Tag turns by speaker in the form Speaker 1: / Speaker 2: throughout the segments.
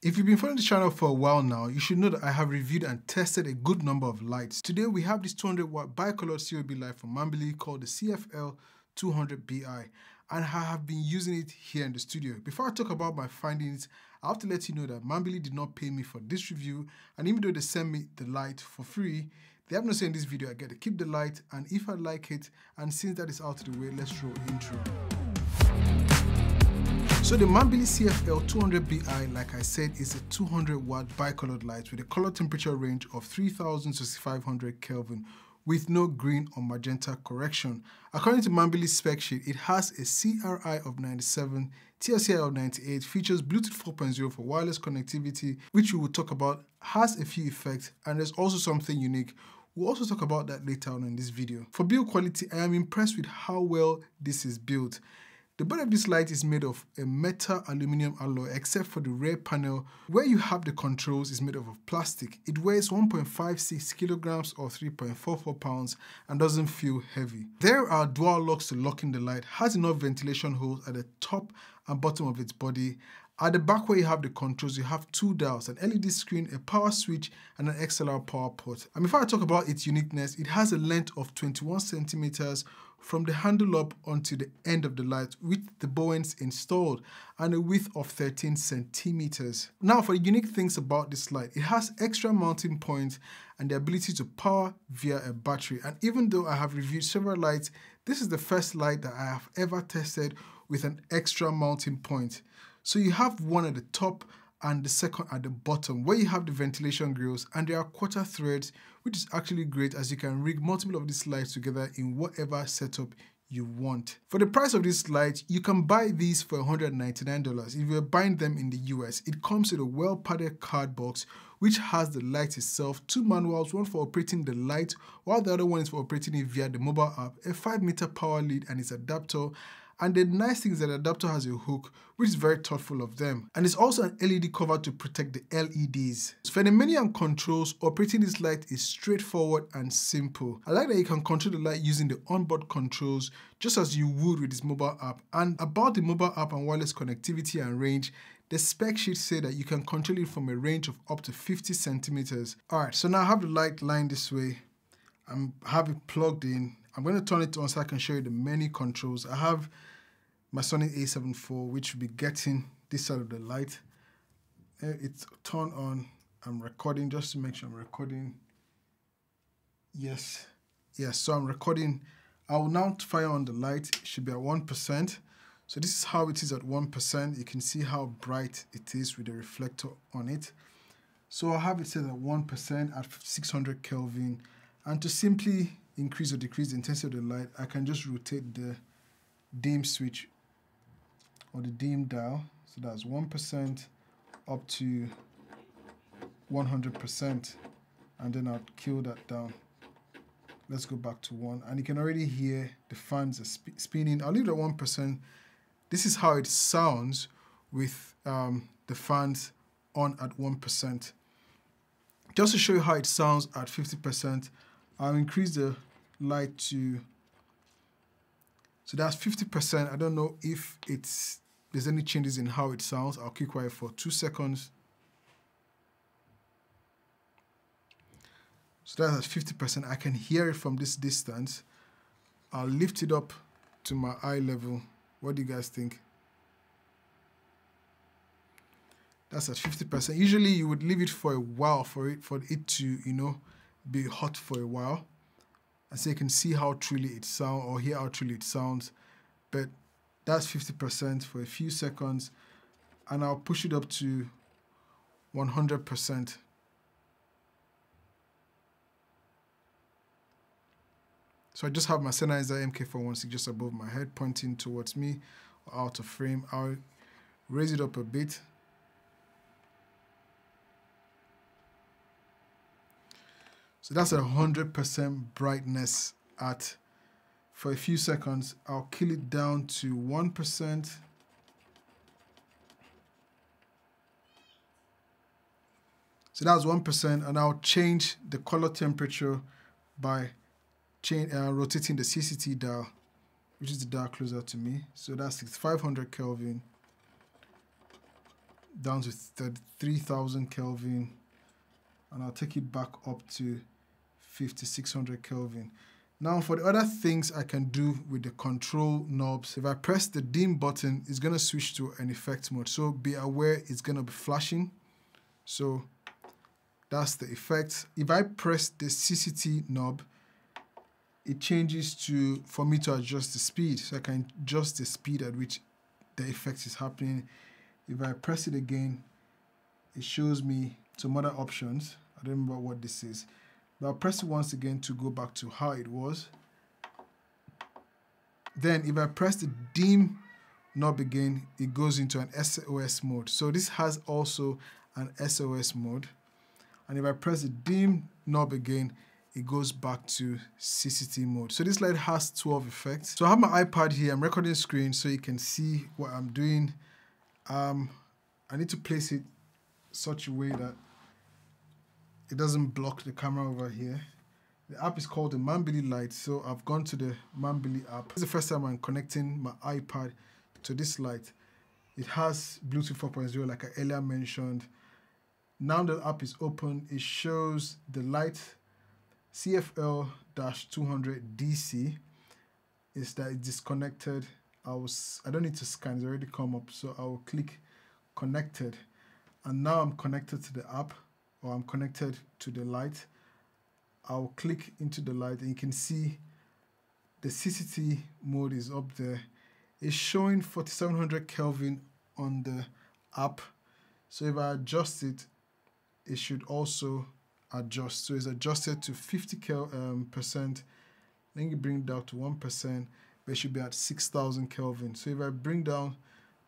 Speaker 1: If you've been following the channel for a while now, you should know that I have reviewed and tested a good number of lights. Today we have this 200 watt bicolored COB light from Manbily called the CFL 200BI and I have been using it here in the studio. Before I talk about my findings, I have to let you know that Manbily did not pay me for this review and even though they sent me the light for free, they have not said in this video I get to keep the light and if I like it and since that is out of the way, let's roll intro. So the Manbily CFL 200BI, like I said, is a 200 watt bicolored light with a color temperature range of 3000 to 500 Kelvin with no green or magenta correction. According to Manbily's spec sheet, it has a CRI of 97, TLCI of 98, features Bluetooth 4.0 for wireless connectivity, which we will talk about, has a few effects, and there's also something unique. We'll also talk about that later on in this video. For build quality, I am impressed with how well this is built. The body of this light is made of a metal aluminum alloy except for the rear panel where you have the controls is made of plastic. It weighs 1.56 kilograms or 3.44 pounds and doesn't feel heavy. There are dual locks to lock in the light, has enough ventilation holes at the top and bottom of its body at the back where you have the controls, you have two dials, an LED screen, a power switch, and an XLR power port. And before I talk about its uniqueness, it has a length of 21 centimeters from the handle up onto the end of the light with the Bowens installed and a width of 13 centimeters. Now for the unique things about this light, it has extra mounting points and the ability to power via a battery. And even though I have reviewed several lights, this is the first light that I have ever tested with an extra mounting point. So you have one at the top and the second at the bottom where you have the ventilation grills and there are quarter threads which is actually great as you can rig multiple of these lights together in whatever setup you want. For the price of this light, you can buy these for $199 if you're buying them in the US. It comes with a well padded card box which has the light itself, two manuals, one for operating the light while the other one is for operating it via the mobile app, a 5 meter power lead and its adapter and the nice thing is that the adapter has a hook, which is very thoughtful of them. And it's also an LED cover to protect the LEDs. So for the menu and controls, operating this light is straightforward and simple. I like that you can control the light using the onboard controls, just as you would with this mobile app. And about the mobile app and wireless connectivity and range, the spec sheet say that you can control it from a range of up to 50 centimeters. All right, so now I have the light lined this way. I'm have it plugged in. I'm going to turn it on so I can show you the many controls. I have my Sony a7 IV, which will be getting this side of the light. Eh, it's turned on. I'm recording just to make sure I'm recording. Yes, yes. So I'm recording. I will now fire on the light. It should be at one percent. So this is how it is at one percent. You can see how bright it is with the reflector on it. So I'll have it set at one percent at 600 Kelvin. And to simply increase or decrease the intensity of the light, I can just rotate the dim switch or the dim dial. So that's 1% up to 100% and then I'll kill that down. Let's go back to 1 and you can already hear the fans are sp spinning. I'll leave it at 1%. This is how it sounds with um, the fans on at 1%. Just to show you how it sounds at 50%, I'll increase the light to so that's 50%. I don't know if it's there's any changes in how it sounds. I'll keep quiet for two seconds. So that's at 50%. I can hear it from this distance. I'll lift it up to my eye level. What do you guys think? That's at 50%. Usually you would leave it for a while for it for it to, you know, be hot for a while and so you can see how truly it sounds or hear how truly it sounds. But that's 50% for a few seconds and I'll push it up to 100%. So I just have my Sennheiser MK416 just above my head pointing towards me out of frame. I'll raise it up a bit So that's a 100% brightness at, for a few seconds, I'll kill it down to 1%. So that's 1% and I'll change the color temperature by change, uh, rotating the CCT dial, which is the dial closer to me. So that's 6500 Kelvin. down to 3000 Kelvin and I'll take it back up to 5600 Kelvin. Now for the other things I can do with the control knobs, if I press the dim button, it's gonna switch to an effect mode. So be aware it's gonna be flashing. So that's the effect. If I press the CCT knob, it changes to, for me to adjust the speed. So I can adjust the speed at which the effect is happening. If I press it again, it shows me some other options. I don't remember what this is. I'll press it once again to go back to how it was. Then if I press the dim knob again, it goes into an SOS mode. So this has also an SOS mode. And if I press the dim knob again, it goes back to CCT mode. So this light has 12 effects. So I have my iPad here, I'm recording screen so you can see what I'm doing. Um, I need to place it such a way that it doesn't block the camera over here. The app is called the Manbily Light, so I've gone to the Manbily app. This is the first time I'm connecting my iPad to this light. It has Bluetooth 4.0 like I earlier mentioned. Now the app is open, it shows the light CFL-200 DC is that it's disconnected. I was I don't need to scan, it's already come up, so I will click connected. And now I'm connected to the app or I'm connected to the light, I'll click into the light and you can see the CCT mode is up there. It's showing 4700 Kelvin on the app. So if I adjust it, it should also adjust. So it's adjusted to 50 kel um, percent. Then you bring it down to 1%, but it should be at 6000 Kelvin. So if I bring down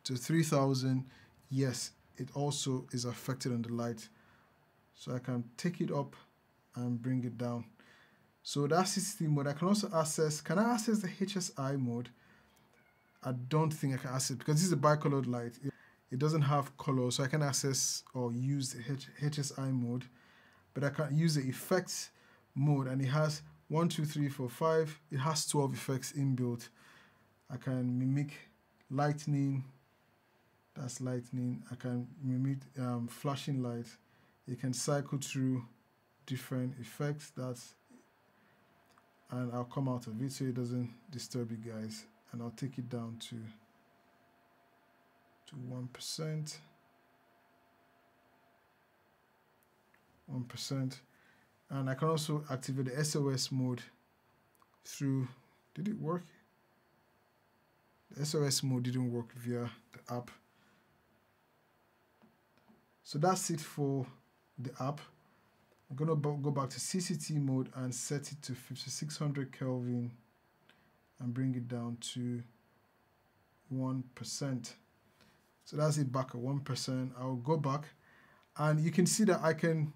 Speaker 1: to 3000, yes, it also is affected on the light. So I can take it up and bring it down. So that's CCT mode. I can also access, can I access the HSI mode? I don't think I can access because this is a bicolored light. It, it doesn't have color, so I can access or use the H, HSI mode. But I can use the effects mode and it has one, two, three, four, five. It has 12 effects inbuilt. I can mimic lightning. That's lightning. I can mimic um, flashing light you can cycle through different effects that's and I'll come out of it so it doesn't disturb you guys. And I'll take it down to to 1% 1% and I can also activate the SOS mode through did it work? The SOS mode didn't work via the app. So that's it for the app. I'm going to go back to CCT mode and set it to 5600 Kelvin and bring it down to 1%. So that's it back at 1%. I'll go back and you can see that I can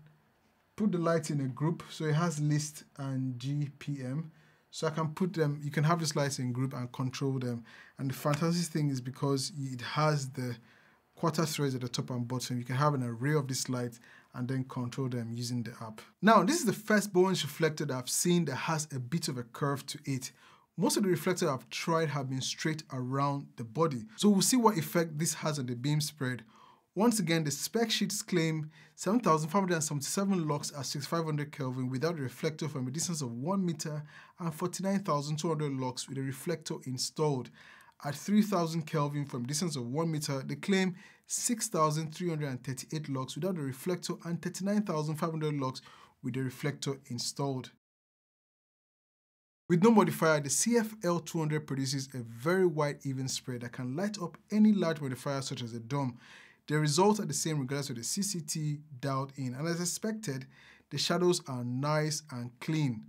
Speaker 1: put the light in a group. So it has list and GPM. So I can put them, you can have this lights in group and control them. And the fantastic thing is because it has the quarter threads at the top and bottom, you can have an array of these lights and then control them using the app. Now, this is the first Bowens reflector that I've seen that has a bit of a curve to it. Most of the reflectors I've tried have been straight around the body. So we'll see what effect this has on the beam spread. Once again, the spec sheets claim 7,577 lux at 6500 Kelvin without a reflector from a distance of 1 meter and 49,200 lux with a reflector installed. At 3000 Kelvin from distance of 1 meter, they claim 6,338 lux without a reflector and 39,500 lux with the reflector installed. With no modifier, the CFL200 produces a very wide even spread that can light up any large modifier such as a dome. The results are the same regardless of the CCT dialed in and as expected, the shadows are nice and clean.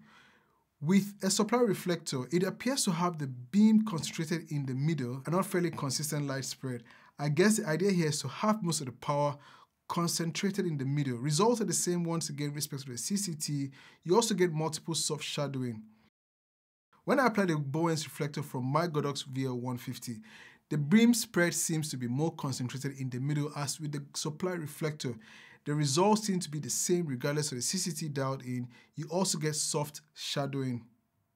Speaker 1: With a supply reflector, it appears to have the beam concentrated in the middle and not fairly consistent light spread I guess the idea here is to have most of the power concentrated in the middle. Results are the same once again with respect to the CCT. You also get multiple soft shadowing. When I apply the Bowens reflector from my Godox VL150, the beam spread seems to be more concentrated in the middle as with the supply reflector. The results seem to be the same regardless of the CCT dialed in. You also get soft shadowing.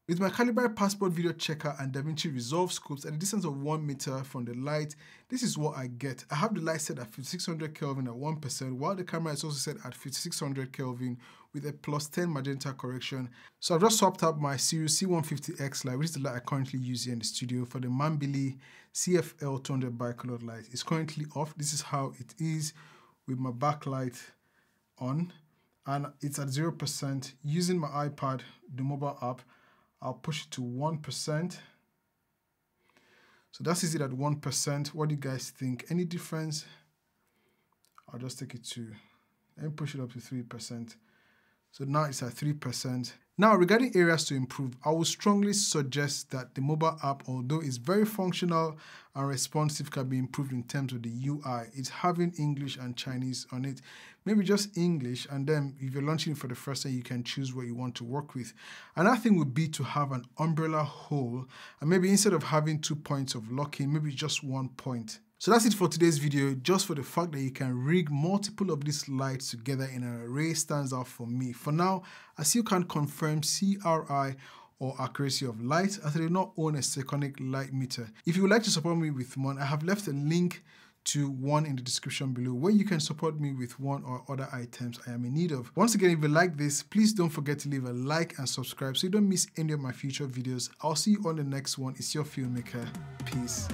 Speaker 1: With my Calibre Passport Video Checker and DaVinci Resolve scopes at a distance of 1 meter from the light, this is what I get. I have the light set at 5600 Kelvin at 1%, while the camera is also set at 5600 Kelvin with a plus 10 magenta correction. So I've just swapped out my Sirius C150X light, which is the light I currently use here in the studio, for the Manbily CFL 200 bicolored light. It's currently off. This is how it is with my backlight on and it's at 0%. Using my iPad, the mobile app, I'll push it to 1%. So that's it at 1%. What do you guys think? Any difference? I'll just take it to, and push it up to 3%. So now it's at 3%. Now, regarding areas to improve, I would strongly suggest that the mobile app, although it's very functional and responsive, can be improved in terms of the UI. It's having English and Chinese on it. Maybe just English, and then if you're launching it for the first time, you can choose what you want to work with. Another thing would be to have an umbrella hole, and maybe instead of having two points of locking, maybe just one point. So that's it for today's video. Just for the fact that you can rig multiple of these lights together in an array stands out for me. For now, I still can't confirm CRI or accuracy of light as I do not own a Sekonic light meter. If you would like to support me with one, I have left a link to one in the description below where you can support me with one or other items I am in need of. Once again, if you like this, please don't forget to leave a like and subscribe so you don't miss any of my future videos. I'll see you on the next one. It's your filmmaker. Peace.